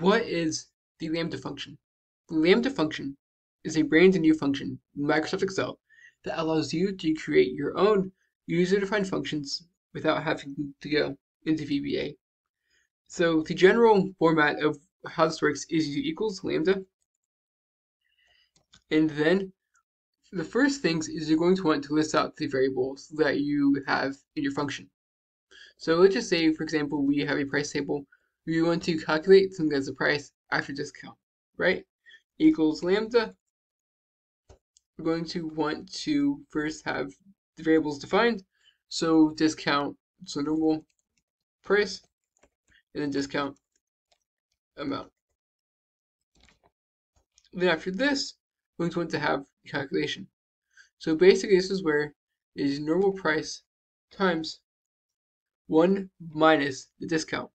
what is the Lambda function? The Lambda function is a brand new function in Microsoft Excel that allows you to create your own user-defined functions without having to go into VBA. So the general format of how this works is u equals lambda. And then the first things is you're going to want to list out the variables that you have in your function. So let's just say, for example, we have a price table. We want to calculate something as a price after discount, right? Equals lambda. We're going to want to first have the variables defined. So discount, so normal price, and then discount amount. Then after this, we're going to want to have the calculation. So basically this is where is normal price times 1 minus the discount,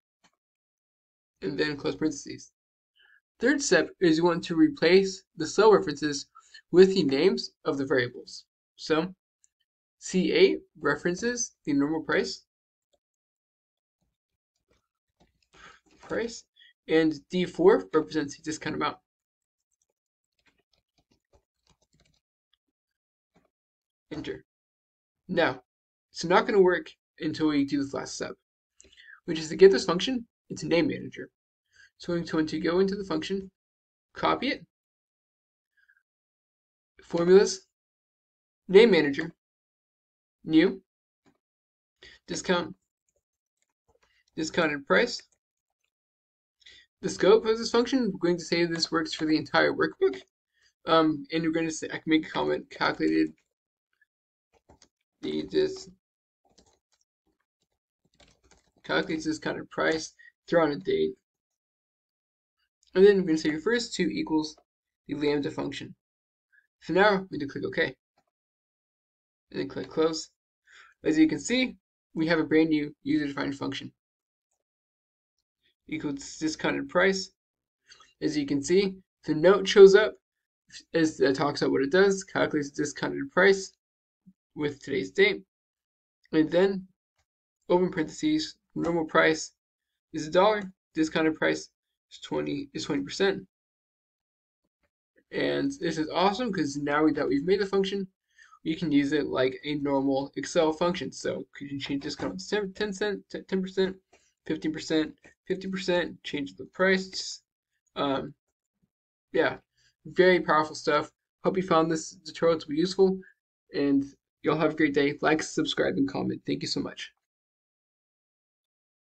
and then close parentheses. Third step is you want to replace the cell references with the names of the variables. So C8 references the normal price, price, and D4 represents the discount amount. Enter. Now, it's not going to work until we do this last step, which is to get this function into name manager. So we're going to go into the function, copy it, formulas, name manager, new, discount, discounted price. The scope of this function, we're going to say this works for the entire workbook. Um, and we're going to say, I can make a comment, calculated. The this calculates discounted price, throw on a date. And then we're going to say refers to equals the lambda function. So now we do click OK. And then click close. As you can see, we have a brand new user-defined function. Equals discounted price. As you can see, the note shows up as it talks about what it does, calculates discounted price with today's date. And then open parentheses, normal price is a dollar, discounted price is 20 is 20%. And this is awesome because now that we've made the function, we can use it like a normal Excel function. So you can change discount to 10 cent, 10%, 15%, 50%, change the price. Um, yeah, very powerful stuff. Hope you found this tutorial to be useful, and y'all have a great day. Like, subscribe, and comment. Thank you so much.